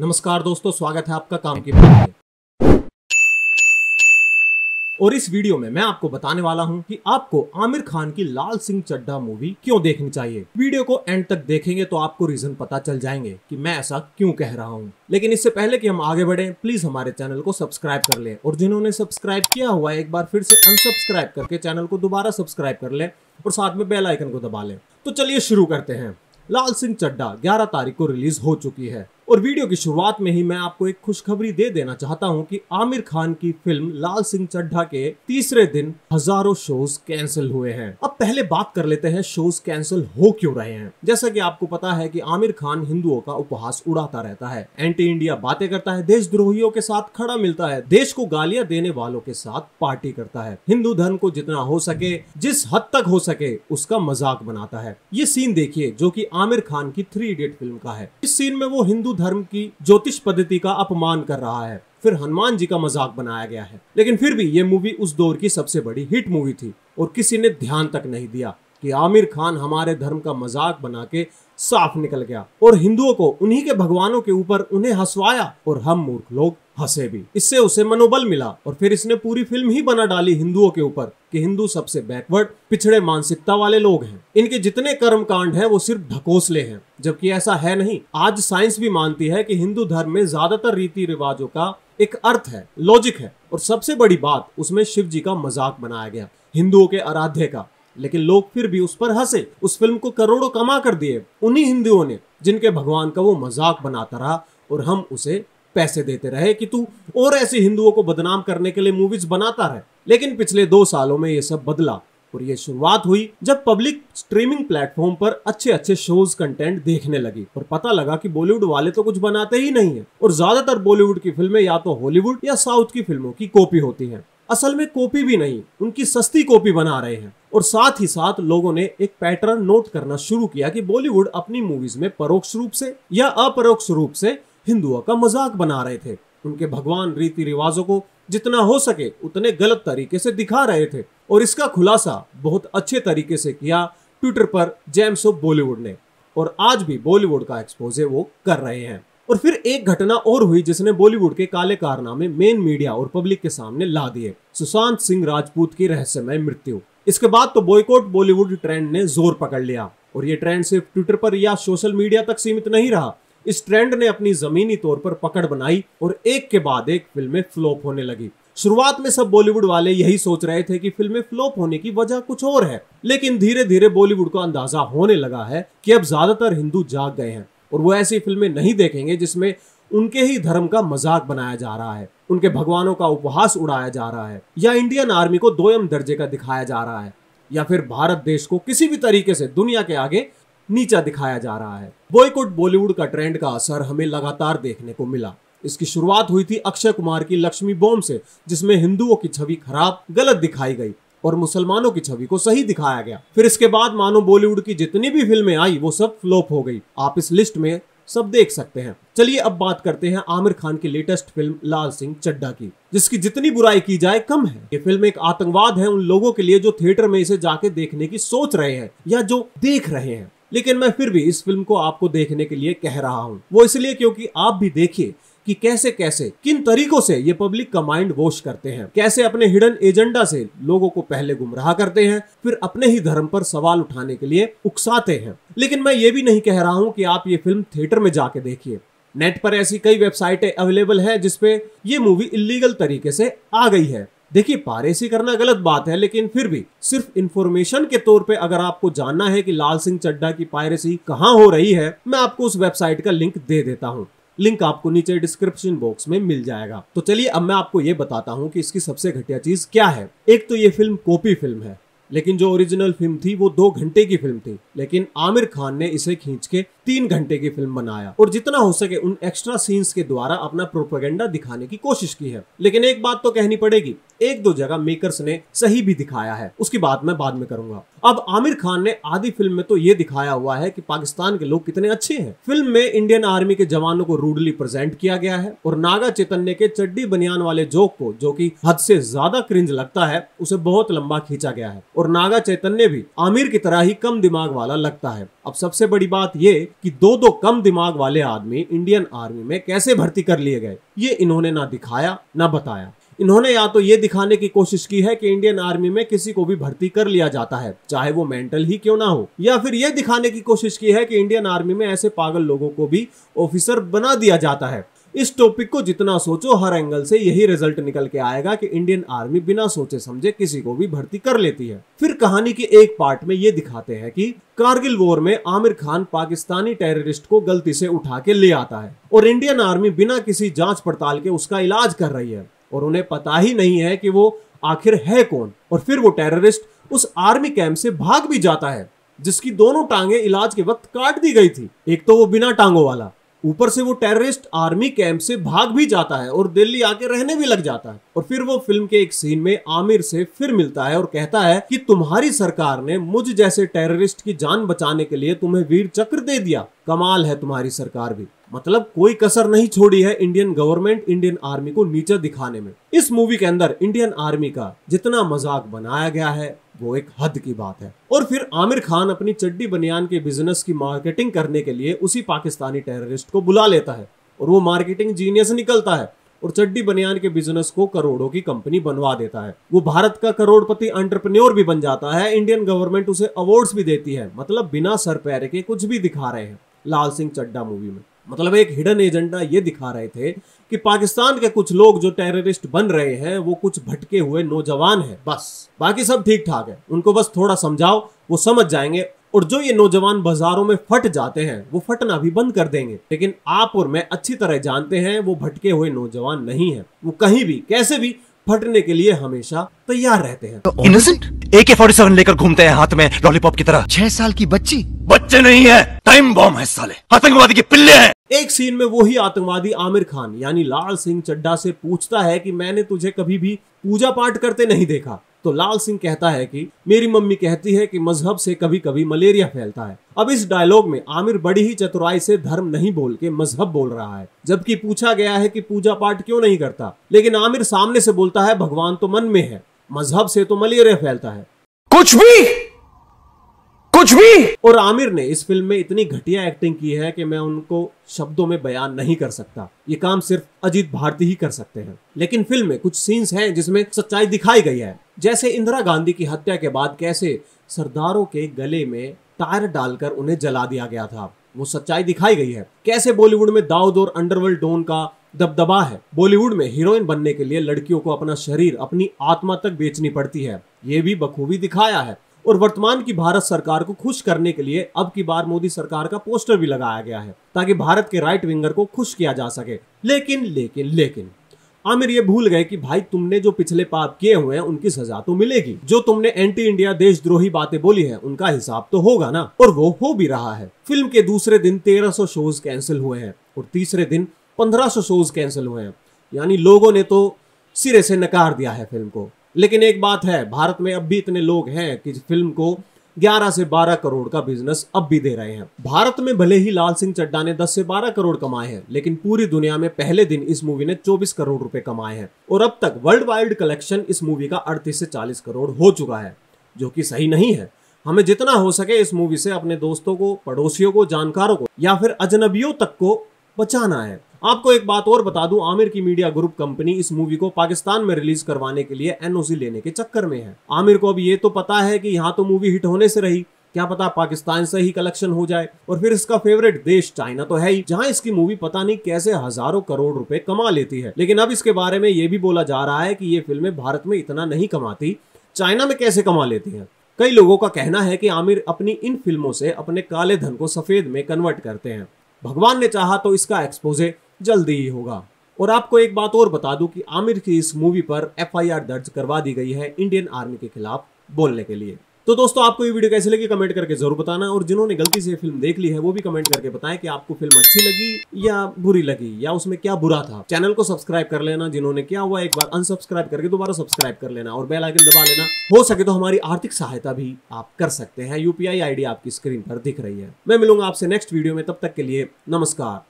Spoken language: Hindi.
नमस्कार दोस्तों, स्वागत है आपका काम की में। और इस वीडियो में मैं आपको बताने वाला हूँ कि आपको आमिर खान की लाल सिंह चड्ढा मूवी क्यों देखनी चाहिए। वीडियो को एंड तक देखेंगे तो आपको रीजन पता चल जाएँगे कि मैं ऐसा क्यों कह रहा हूँ। लेकिन इससे पहले कि हम आगे बढ़े प्लीज़ हमारे चैनल को सब्सक्राइब कर लें। और जिन्होंने सब्सक्राइब किया हुआ है, एक बार फिर से अनसब्सक्राइब करके चैनल को दोबारा सब्सक्राइब कर लें और साथ में बेल आइकन को दबा लें। तो चलिए शुरू करते हैं। लाल सिंह चड्डा 11 तारीख को रिलीज़ हो चुकी है। और वीडियो की शुरुआत में ही मैं आपको एक खुशखबरी दे देना चाहता हूँ कि आमिर खान की फ़िल्म लाल सिंह चड्ढा के तीसरे दिन हज़ारों शोज़ कैंसिल हुए हैं। अब पहले बात कर लेते हैं शोज़ कैंसिल हो क्यों रहे हैं। जैसा कि आपको पता है कि आमिर खान हिंदुओं का उपहास उड़ाता रहता है। एंटी इंडिया बातें करता है, देशद्रोहियों के साथ खड़ा मिलता है, देश को गालियाँ देने वालों के साथ पार्टी करता है। हिंदू धर्म को जितना हो सके, जिस हद तक हो सके, उसका मज़ाक बनाता है। ये सीन देखिए, जो की आमिर खान की थ्री इडियट फ़िल्म का है। इस सीन में वो हिंदू धर्म की ज्योतिष पद्धति का अपमान कर रहा है। फिर हनुमान जी का मज़ाक बनाया गया है। लेकिन फिर भी ये मूवी उस दौर की सबसे बड़ी हिट मूवी थी और किसी ने ध्यान तक नहीं दिया कि आमिर खान हमारे धर्म का मज़ाक बना के साफ़ निकल गया और हिंदुओं को, उन्हीं के भगवानों के ऊपर उन्हें हंसवाया और हम मूर्ख लोग हंसे भी। इससे उसे मनोबल मिला और फिर इसने पूरी फ़िल्म ही बना डाली हिंदुओं के ऊपर कि हिंदू सबसे बैकवर्ड पिछड़े मानसिकता वाले लोग हैं। इनके जितने कर्म कांड है, वो सिर्फ़ ढकोसले हैं, जबकि ऐसा है नहीं। आज साइंस भी मानती है कि हिंदू धर्म में ज़्यादातर रीति रिवाजों का एक अर्थ है लॉजिक है। और सबसे बड़ी बात, उसमें शिव जी का मज़ाक बनाया गया, हिंदुओं के आराध्य का। लेकिन लोग फिर भी उस पर हंसे। उस फ़िल्म को करोड़ों कमा कर दिए उन्हीं हिंदुओं ने, जिनके भगवान का वो मज़ाक बनाता रहा और हम उसे पैसे देते रहे कि तू और ऐसे हिंदुओं को बदनाम करने के लिए मूवीज़ बनाता रहे। लेकिन पिछले दो सालों में ये सब बदला और ये शुरुआत हुई जब पब्लिक स्ट्रीमिंग प्लेटफॉर्म पर अच्छे अच्छे शोज़ कंटेंट देखने लगी और पता लगा कि बॉलीवुड वाले तो कुछ बनाते ही नहीं है और ज़्यादातर बॉलीवुड की फ़िल्में या तो हॉलीवुड या साउथ की फ़िल्मों की कॉपी होती हैं। असल में कॉपी भी नहीं, उनकी सस्ती कॉपी बना रहे हैं। और साथ ही साथ लोगों ने एक पैटर्न नोट करना शुरू किया कि बॉलीवुड अपनी मूवीज़ में परोक्ष रूप से या अपरोक्ष रूप से हिंदुओं का मज़ाक बना रहे थे। उनके भगवान रीति रिवाजों को जितना हो सके उतने गलत तरीके से दिखा रहे थे और इसका खुलासा बहुत अच्छे तरीके से किया ट्विटर पर जेम्स ऑफ़ बॉलीवुड ने। और आज भी बॉलीवुड का एक्सपोजे वो कर रहे हैं। और फिर एक घटना और हुई जिसने बॉलीवुड के काले कारनामे मेन मीडिया और पब्लिक के सामने ला दिए। सुशांत सिंह राजपूत की रहस्यमय मृत्यु। इसके बाद तो बॉयकॉट बॉलीवुड ट्रेंड ने ज़ोर पकड़ लिया। और ये ट्रेंड सिर्फ़ ट्विटर पर या सोशल मीडिया तक सीमित नहीं रहा। इस ट्रेंड ने अपनी जमीनी तौर पर पकड़ बनाई और एक के बाद एक फ़िल्में फ्लॉप होने लगी। शुरुआत में सब बॉलीवुड वाले यही सोच रहे थे कि फ़िल्में फ्लॉप होने की वजह कुछ और है। लेकिन धीरे धीरे बॉलीवुड को अंदाज़ा होने लगा है कि अब ज़्यादातर हिंदू जाग गए हैं। और वो ऐसी फ़िल्में नहीं देखेंगे जिसमें उनके ही धर्म का मज़ाक बनाया जा रहा है। उनके भगवानों का उपहास उड़ाया जा रहा है। या इंडियन आर्मी को दोयम दर्जे का दिखाया जा रहा है, या फिर भारत देश को किसी भी तरीके से दुनिया के आगे नीचा दिखाया जा रहा है। बॉयकॉट बॉलीवुड का ट्रेंड का असर हमें लगातार देखने को मिला। इसकी शुरुआत हुई थी अक्षय कुमार की लक्ष्मी बॉम्ब से, जिसमें हिंदुओं की छवि खराब, गलत दिखाई गई और मुसलमानों की छवि को सही दिखाया गया। फिर इसके बाद मानो बॉलीवुड की जितनी भी फ़िल्में आई, वो सब फ्लॉप हो गई। आप इस लिस्ट में सब देख सकते हैं। चलिए अब बात करते हैं आमिर खान की लेटेस्ट फ़िल्म लाल सिंह चड्डा की, जिसकी जितनी बुराई की जाए कम है। ये फ़िल्म एक आतंकवाद है उन लोगों के लिए जो थिएटर में इसे जाके देखने की सोच रहे हैं या जो देख रहे हैं। लेकिन मैं फिर भी इस फ़िल्म को आपको देखने के लिए कह रहा हूँ। वो इसलिए क्योंकि आप भी देखिए कि कैसे कैसे, किन तरीकों से ये पब्लिक का माइंड वॉश करते हैं, कैसे अपने हिडन एजेंडा से लोगों को पहले गुमराह करते हैं, फिर अपने ही धर्म पर सवाल उठाने के लिए उकसाते हैं। लेकिन मैं ये भी नहीं कह रहा हूँ कि आप ये फ़िल्म थिएटर में जाके देखिए। नेट पर ऐसी कई वेबसाइटें अवेलेबल है जिसपे ये मूवी इलीगल तरीके से आ गई है। देखिए, पारेसी करना गलत बात है, लेकिन फिर भी सिर्फ़ इंफॉर्मेशन के तौर पे अगर आपको जानना है कि लाल सिंह चड्डा की पायरेसी कहाँ हो रही है, मैं आपको उस वेबसाइट का लिंक दे देता हूँ। लिंक आपको नीचे डिस्क्रिप्शन बॉक्स में मिल जाएगा। तो चलिए अब मैं आपको ये बताता हूँ कि इसकी सबसे घटिया चीज़ क्या है। एक तो ये फ़िल्म कॉपी फ़िल्म है, लेकिन जो ओरिजिनल फ़िल्म थी वो दो घंटे की फ़िल्म थी, लेकिन आमिर खान ने इसे खींच के तीन घंटे की फ़िल्म बनाया और जितना हो सके उन एक्स्ट्रा सीन्स के द्वारा अपना प्रोपेगेंडा दिखाने की कोशिश की है। लेकिन एक बात तो कहनी पड़ेगी एक दो जगह मेकर्स ने सही भी दिखाया है। उसकी बात मैं बाद में करूँगा। अब आमिर खान ने आधी फ़िल्म में तो ये दिखाया हुआ है कि पाकिस्तान के लोग कितने अच्छे हैं। फ़िल्म में इंडियन आर्मी के जवानों को रूडली प्रेजेंट किया गया है और नागा चैतन्य के चड्डी बनियान वाले जोक को, जो कि हद से ज़्यादा क्रिंज लगता है, उसे बहुत लंबा खींचा गया है। और नागा चैतन्य भी आमिर की तरह ही कम दिमाग वाला लगता है। अब सबसे बड़ी बात ये कि दो दो कम दिमाग वाले आदमी इंडियन आर्मी में कैसे भर्ती कर लिए गए, ये इन्होंने ना दिखाया, ना बताया। इन्होंने या तो ये दिखाने की कोशिश की है कि इंडियन आर्मी में किसी को भी भर्ती कर लिया जाता है, चाहे वो मेंटल ही क्यों ना हो, या फिर ये दिखाने की कोशिश की है कि इंडियन आर्मी में ऐसे पागल लोगों को भी ऑफिसर बना दिया जाता है। इस टॉपिक को जितना सोचो, हर एंगल से यही रिज़ल्ट निकल के आएगा कि इंडियन आर्मी बिना सोचे समझे किसी को भी भर्ती कर लेती है। फिर कहानी के एक पार्ट में ये दिखाते हैं कि कारगिल वॉर में आमिर खान पाकिस्तानी टेररिस्ट को गलती से उठा के ले आता है, और इंडियन आर्मी बिना किसी जाँच पड़ताल के उसका इलाज कर रही है। और उन्हें पता ही नहीं है कि वो आखिर है कौन। और फिर वो टेररिस्ट उस आर्मी कैंप से भाग भी जाता है, जिसकी दोनों टांगे इलाज के वक्त काट दी गई थी। एक तो वो बिना टांगों वाला ऊपर से वो टेररिस्ट आर्मी कैंप से भाग भी जाता है और दिल्ली आके रहने भी लग जाता है। और फिर वो फ़िल्म के एक सीन में आमिर से फिर मिलता है और कहता है कि तुम्हारी सरकार ने मुझ जैसे टेररिस्ट की जान बचाने के लिए तुम्हें वीर चक्र दे दिया। कमाल है तुम्हारी सरकार भी। मतलब कोई कसर नहीं छोड़ी है इंडियन गवर्नमेंट, इंडियन आर्मी को नीचे दिखाने में। इस मूवी के अंदर इंडियन आर्मी का जितना मज़ाक बनाया गया है वो एक हद की बात है। और फिर आमिर खान अपनी चड्डी बनियान के बिज़नेस की मार्केटिंग करने के लिए उसी पाकिस्तानी टेररिस्ट को बुला लेता है और वो मार्केटिंग जीनियस निकलता है और चड्डी बनियान के बिज़नेस को करोड़ों की कंपनी बनवा देता है। वो भारत का करोड़पति एंटरप्रेन्योर भी बन जाता है इंडियन गवर्नमेंट उसे अवार्ड्स भी देती है मतलब बिना सर पैर के कुछ भी दिखा रहे हैं, लाल सिंह चड्डा मूवी में। मतलब एक हिडन एजेंडा ये दिखा रहे थे कि पाकिस्तान के कुछ लोग जो टेररिस्ट बन रहे हैं वो कुछ भटके हुए नौजवान हैं। बस बाकी सब ठीक ठाक है। उनको बस थोड़ा समझाओ वो समझ जाएँगे और जो ये नौजवान बाजारों में फट जाते हैं वो फटना भी बंद कर देंगे। लेकिन आप और मैं अच्छी तरह जानते हैं वो भटके हुए नौजवान नहीं है। वो कहीं भी कैसे भी फटने के लिए हमेशा तैयार रहते हैं। इनोसेंट ए के फोर्टी सेवन लेकर घूमते हैं हाथ में लॉलीपॉप की तरह। छह साल की बच्ची? बच्चे नहीं है। टाइम बॉम्ब है साले। आतंकवादी के पिल्ले हैं। एक सीन में वही आतंकवादी आमिर खान, यानी लाल सिंह चड्डा से पूछता है कि मैंने तुझे कभी भी पूजा पाठ करते नहीं देखा। तो लाल सिंह कहता है कि मेरी मम्मी कहती है कि मज़हब से कभी कभी मलेरिया फैलता है। अब इस डायलॉग में आमिर बड़ी ही चतुराई से धर्म नहीं बोल के मज़हब बोल रहा है, जबकि पूछा गया है कि पूजा पाठ क्यों नहीं करता। लेकिन आमिर सामने से बोलता है, भगवान तो मन में है, मज़हब से तो मलेरिया फैलता है। कुछ भी! कुछ भी। और आमिर ने इस फ़िल्म में इतनी घटिया एक्टिंग की है कि मैं उनको शब्दों में बयान नहीं कर सकता। ये काम सिर्फ़ अजीत भारती ही कर सकते हैं। लेकिन फ़िल्म में कुछ सीन्स हैं जिसमें सच्चाई दिखाई गई है। जैसे इंदिरा गांधी की हत्या के बाद कैसे सरदारों के गले में टायर डालकर उन्हें जला दिया गया था। वो सच्चाई दिखाई गई है। कैसे बॉलीवुड में दाऊद और अंडरवर्ल्ड डोन का दबदबा है। बॉलीवुड में हीरोइन बनने के लिए लड़कियों को अपना शरीर, अपनी आत्मा तक बेचनी पड़ती है। ये भी बखूबी दिखाया है। और वर्तमान की भारत सरकार को खुश करने के लिए अब की बार मोदी सरकार का पोस्टर भी लगाया गया है, ताकि भारत के राइट विंगर को खुश किया जा सके। लेकिन लेकिन लेकिन, आमिर ये भूल गए कि भाई तुमने जो पिछले पाप किए हुए हैं, उनकी सजा तो मिलेगी। जो तुमने एंटी इंडिया देशद्रोही बातें बोली है, उनका हिसाब तो होगा ना, और वो हो भी रहा है। फ़िल्म के दूसरे दिन 1300 शोज़ कैंसिल हुए हैं, और तीसरे दिन 1500 शोज़ कैंसिल हुए हैं। यानी लोगों ने तो सिरे से नकार दिया है फ़िल्म को। लेकिन एक बात है, भारत में अब भी इतने लोग हैं कि फ़िल्म को 11 से 12 करोड़ का बिज़नेस अब भी दे रहे हैं। भारत में भले ही लाल सिंह चड्डा ने 10 से 12 करोड़ कमाए हैं, लेकिन पूरी दुनिया में पहले दिन इस मूवी ने 24 करोड़ रुपए कमाए हैं और अब तक वर्ल्ड वाइड कलेक्शन इस मूवी का 38 से 40 करोड़ हो चुका है, जो कि सही नहीं है। हमें जितना हो सके इस मूवी से अपने दोस्तों को, पड़ोसियों को, जानकारों को या फिर अजनबियों तक को बचाना है। आपको एक बात और बता दूँ, आमिर की मीडिया ग्रुप कंपनी इस मूवी को पाकिस्तान में रिलीज़ करवाने के लिए एनओसी लेने के चक्कर में है। आमिर को अब ये तो पता है कि यहाँ तो मूवी हिट होने से रही। क्या पता पाकिस्तान से ही कलेक्शन हो जाए और फिर इसका फेवरेट देश चाइना तो है ही, जहाँ इसकी मूवी पता नहीं कैसे हज़ारों करोड़ रुपए कमा लेती है। लेकिन अब इसके बारे में ये भी बोला जा रहा है कि ये फ़िल्में भारत में इतना नहीं कमाती, चाइना में कैसे कमा लेती हैं। कई लोगों का कहना है कि आमिर अपनी इन फ़िल्मों से अपने काले धन को सफ़ेद में कन्वर्ट करते हैं। भगवान ने चाहा तो इसका एक्सपोजे जल्दी ही होगा। और आपको एक बात और बता दूँ कि आमिर की इस मूवी पर एफआईआर दर्ज करवा दी गई है इंडियन आर्मी के खिलाफ बोलने के लिए। तो दोस्तों, आपको ये वीडियो कैसी लगी कमेंट करके ज़रूर बताना, और जिन्होंने गलती से फ़िल्म देख ली है, वो भी कमेंट करके बताएँ कि आपको फ़िल्म अच्छी लगी या बुरी लगी, या उसमें क्या बुरा था। चैनल को सब्सक्राइब कर लेना, जिन्होंने किया हुआ एक बार अनसब्सक्राइब करके दोबारा सब्सक्राइब कर लेना, और बेल आइकन दबा लेना। हो सके तो हमारी आर्थिक सहायता भी आप कर सकते हैं। यूपीआई आईडी आपकी स्क्रीन पर दिख रही है। मैं मिलूँगा आपसे नेक्स्ट वीडियो में, तब तक के लिए नमस्कार।